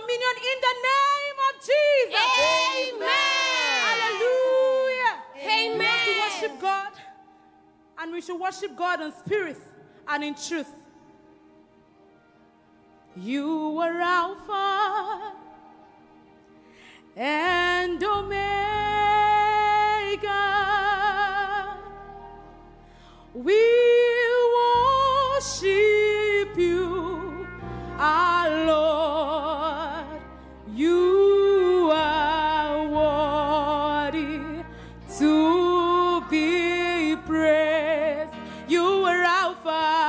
dominion in the name of Jesus. Amen. Hallelujah. Amen. We want to worship God, and we should worship God in spirit and in truth. You are Alpha and Omega. We worship. so far.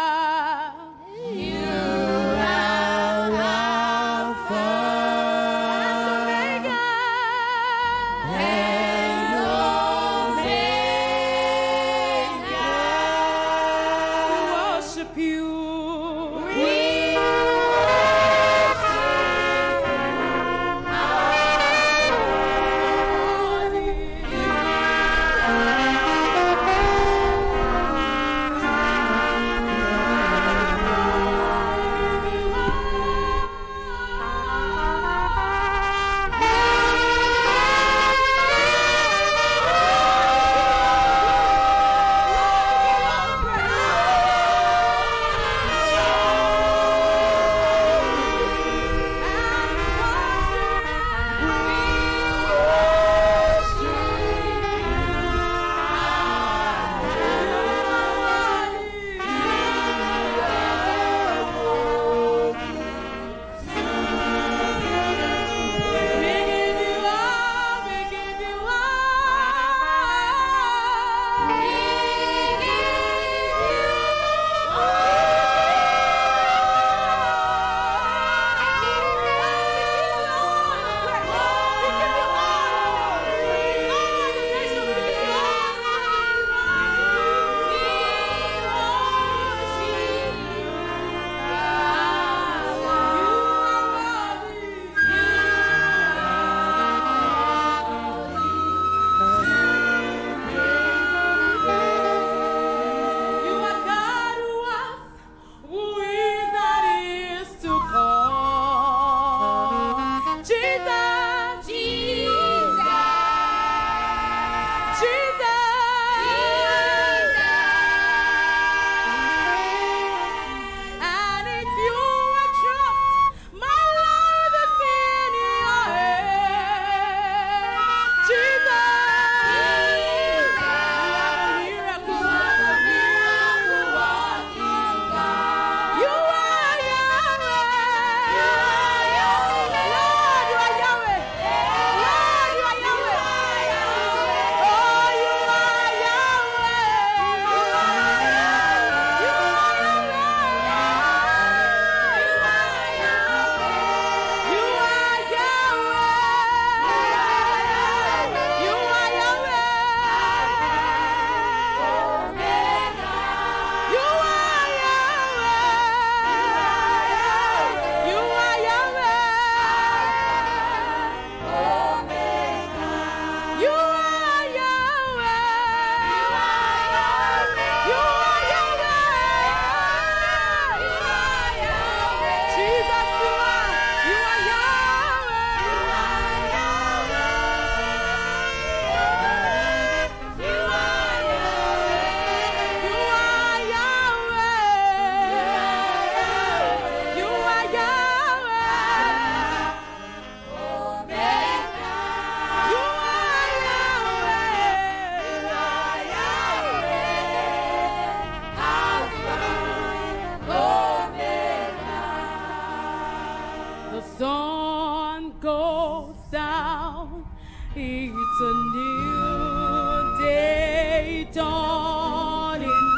a new day dawning.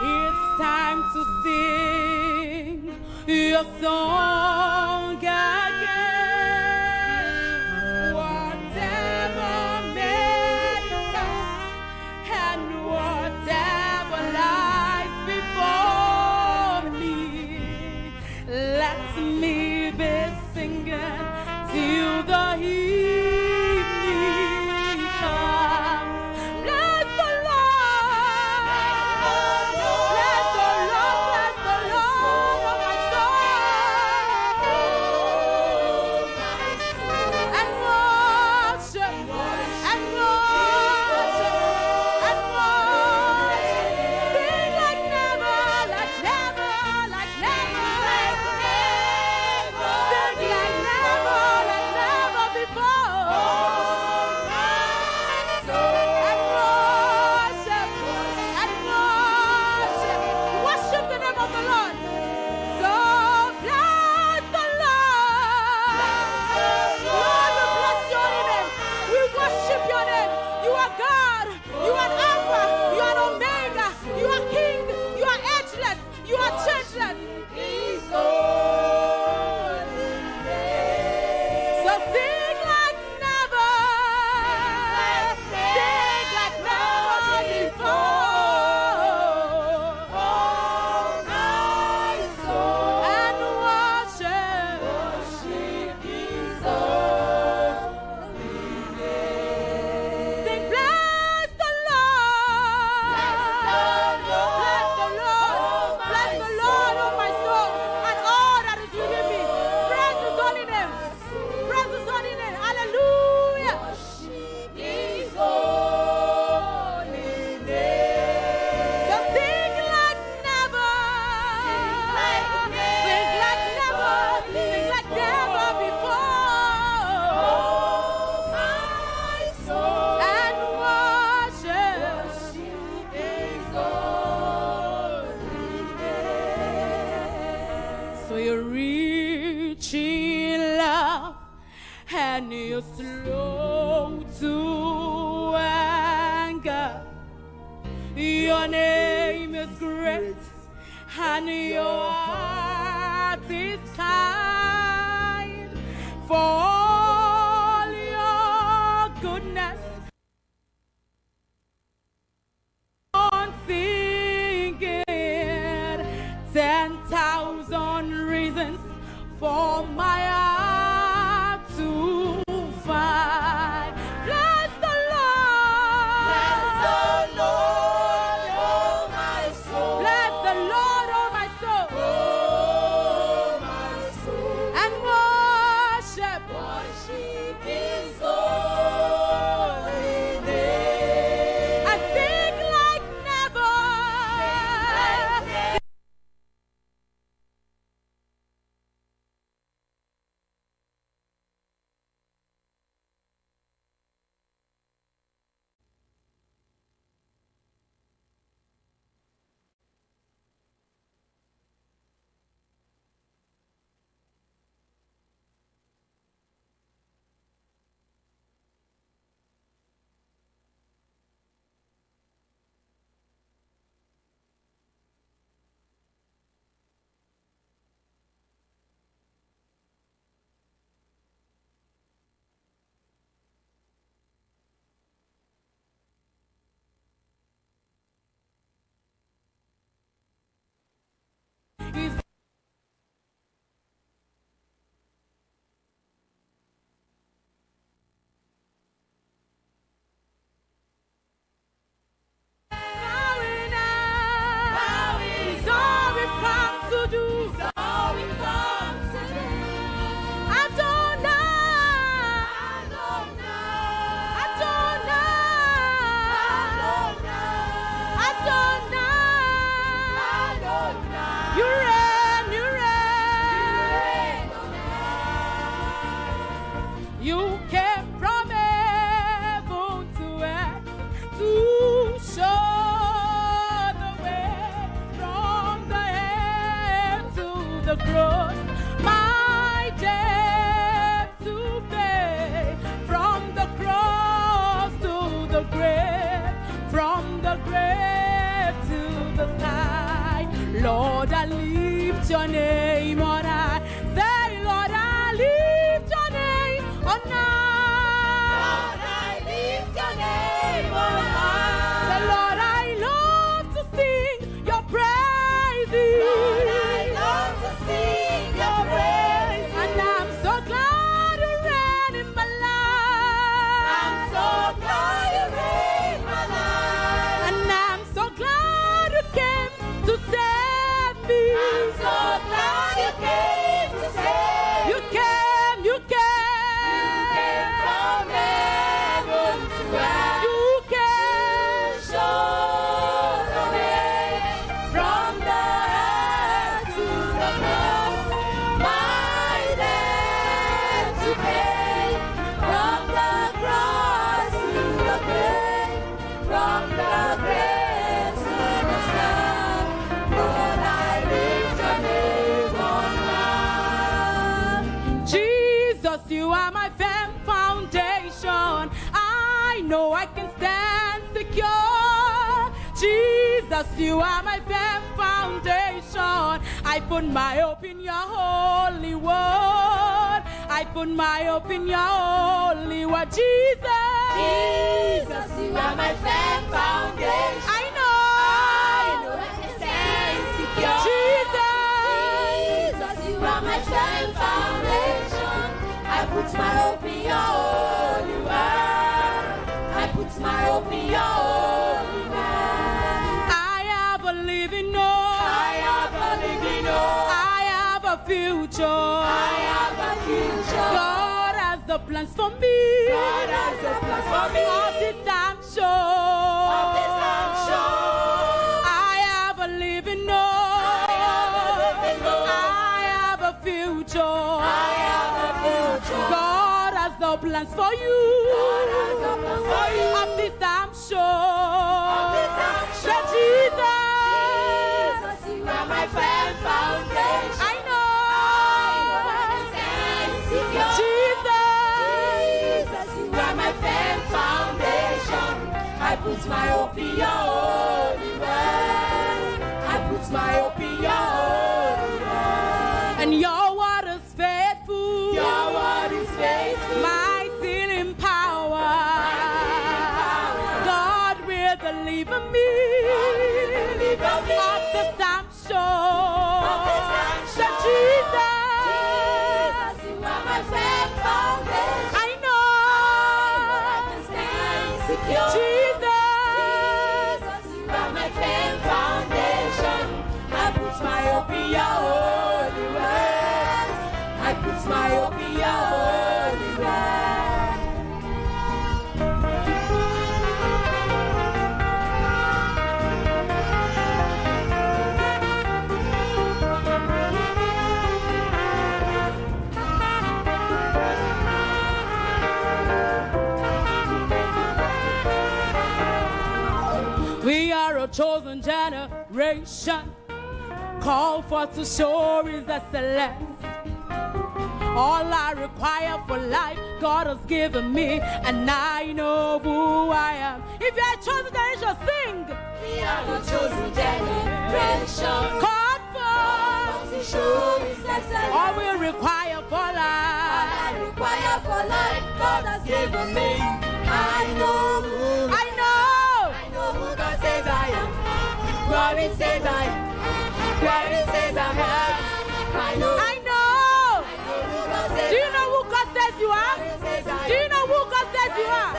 It's time to sing your song again. Whatever made us and whatever lies before me, let me be singing till the and your heart is tied for you are my firm foundation. I put my hope in your holy word. I put my hope in your holy word, Jesus. Jesus, you are my firm foundation. I know. I know I can stand secure. Jesus, Jesus, you are my firm foundation. I put my hope in future. I have a future. God has the plans for me. God has the plans for me. Of this I'm sure. Of this I'm sure. I have a living hope. I have a living hope. I have a future. I have a future. God has the plans for you. God has the plans for you. Of this I'm sure. Of this I'm sure. That Jesus, Jesus you are my friend. my opinion everywhere. I put my opinion everywhere. And your word is faithful. Your word is faithful. My healing power. God will deliver me. Deliver me. The sanction. That Jesus. Jesus. Generation, called for to show his excellence. All I require for life, God has given me, and I know who I am. If you're a chosen generation, sing. We are the chosen generation. Called for To show His all excellence. we require for All. I require for life, God has given me. I know who I know. What says I. What says I am. I know. I know. I know who God says Do you know who God says you are? What He says I Do you know who God says you are?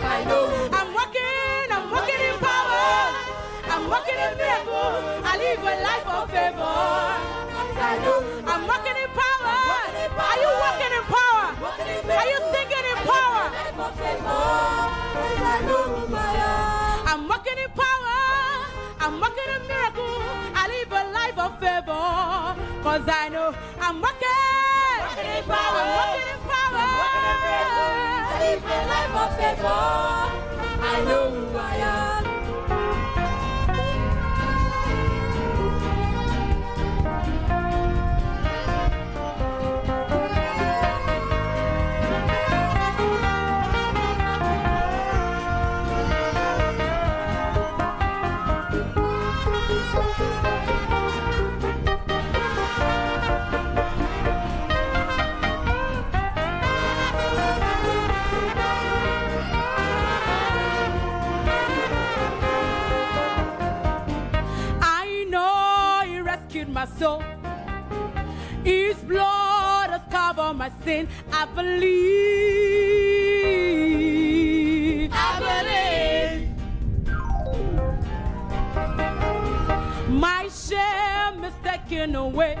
I am. Know I'm walking, I'm walking in power. I'm walking in miracle. I live a life Cause I know I'm walking. Walking in power. I'm walking in power. I live a life of favor. I know who I am. Covered my sin. I believe. My shame is taken away.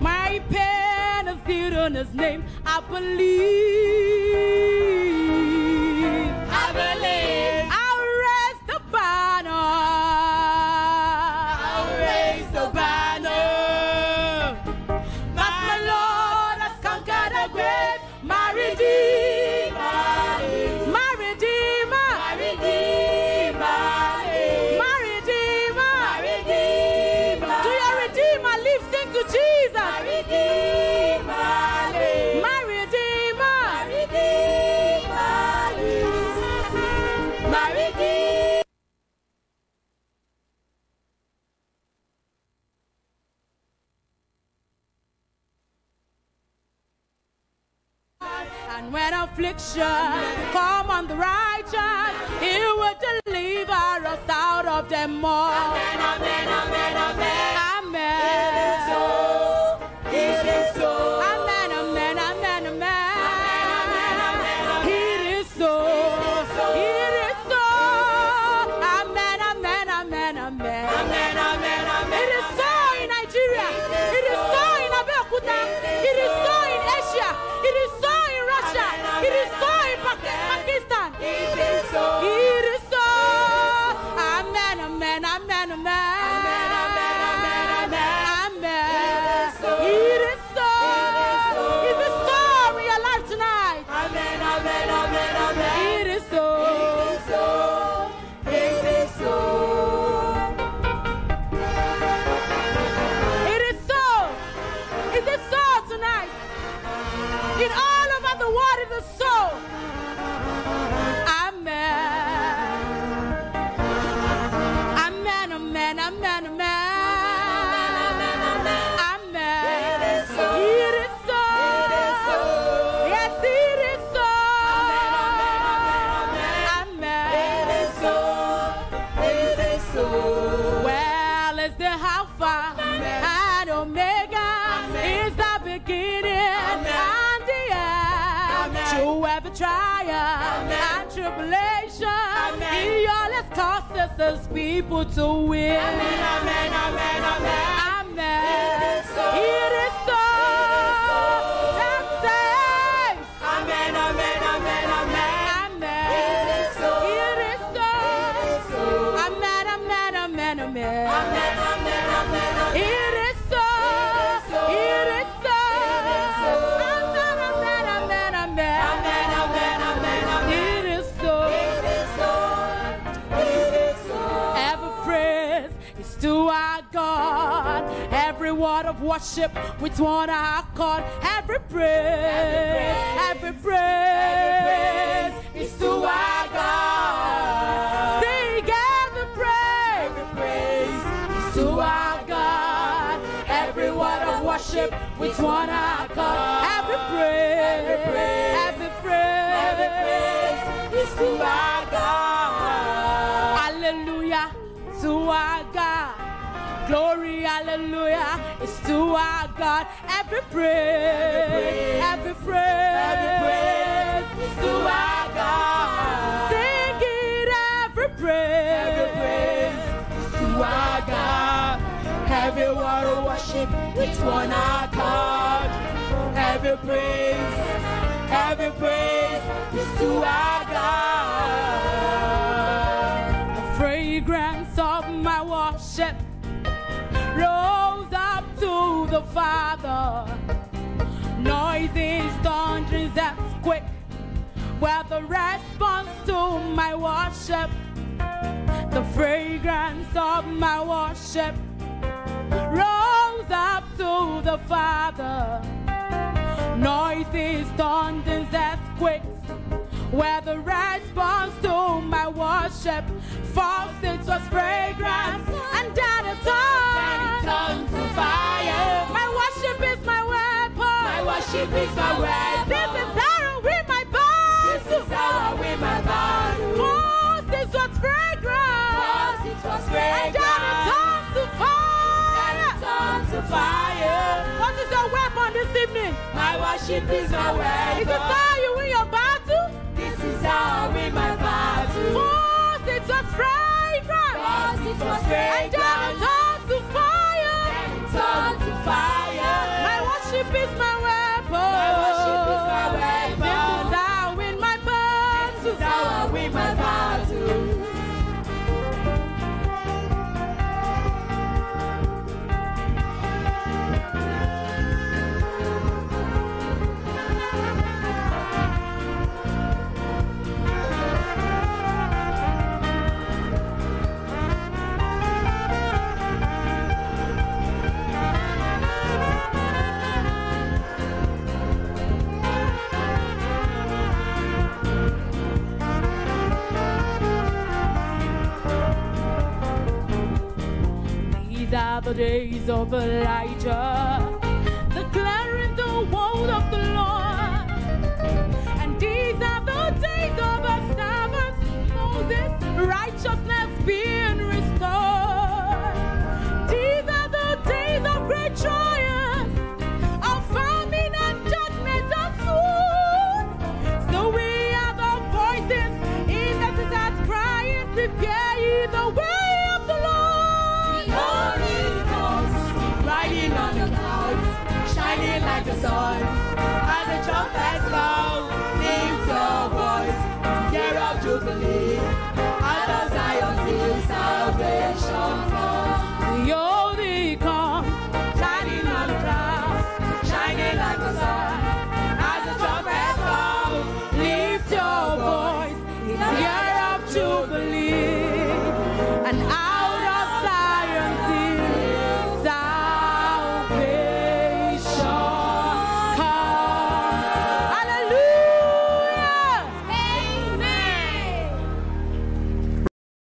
My pain is hidden in His name. I believe. And when affliction come on the righteous, He will deliver us out of them all. Amen, amen, amen, amen, amen, amen. Trial and tribulation, He always causes His people to win. Amen, amen, amen, amen. Amen. Worship with one accord. Every praise, every praise is to our God. Sing every praise, every praise is to our God. Every word of worship with one accord. Every praise, every praise, every praise, every praise is to our God. Is to our God. Every praise, every praise, every praise is to our God. Sing it, every praise, every praise is to our God. Every word of worship with one accord. Every praise, every praise is to our Father. Noises, thunderings, earthquake were the response to my worship. The fragrance of my worship rose up to the Father. Noises, thunderings, earthquakes were the response to my worship. First it was fragrance, and then it turned, turned to fire. My worship is my weapon. My worship is my weapon. This is how I win my battle. This is how I win my battle. First it was fragrance, First it was and then it fragrance. turned to Then fire. it to fire. What is your weapon this evening? My worship is my weapon. Is it how you win your battle? This is how I win my battle. First it was fragrance, First it was and the days of Elijah, declaring the word of the side.